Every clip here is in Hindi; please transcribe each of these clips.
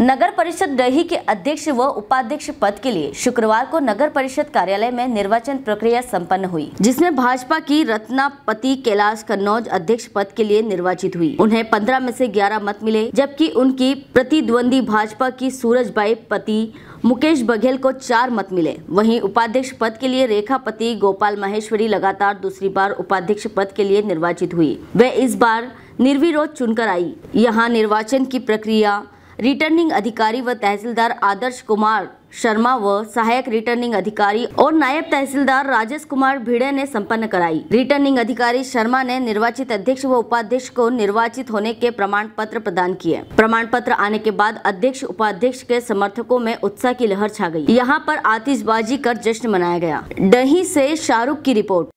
नगर परिषद डही के अध्यक्ष व उपाध्यक्ष पद के लिए शुक्रवार को नगर परिषद कार्यालय में निर्वाचन प्रक्रिया संपन्न हुई, जिसमें भाजपा की रत्नापति कैलाश कन्नौज अध्यक्ष पद के लिए निर्वाचित हुई। उन्हें 15 में से 11 मत मिले, जबकि उनकी प्रतिद्वंदी भाजपा की सूरजबाई पति मुकेश बघेल को चार मत मिले। वहीं उपाध्यक्ष पद के लिए रेखा पति गोपाल माहेश्वरी लगातार दूसरी बार उपाध्यक्ष पद के लिए निर्वाचित हुई। वे इस बार निर्विरोध चुनकर आई। यहाँ निर्वाचन की प्रक्रिया रिटर्निंग अधिकारी व तहसीलदार आदर्श कुमार शर्मा व सहायक रिटर्निंग अधिकारी और नायब तहसीलदार राजेश कुमार भिड़े ने संपन्न कराई। रिटर्निंग अधिकारी शर्मा ने निर्वाचित अध्यक्ष व उपाध्यक्ष को निर्वाचित होने के प्रमाण पत्र प्रदान किए। प्रमाण पत्र आने के बाद अध्यक्ष, उपाध्यक्ष के समर्थकों में उत्साह की लहर छा गई। यहाँ पर आतिशबाजी कर जश्न मनाया गया। डही से शाहरुख की रिपोर्ट।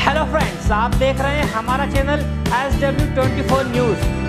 हेलो फ्रेंड्स आप देख रहे हैं हमारा channel S W twenty four news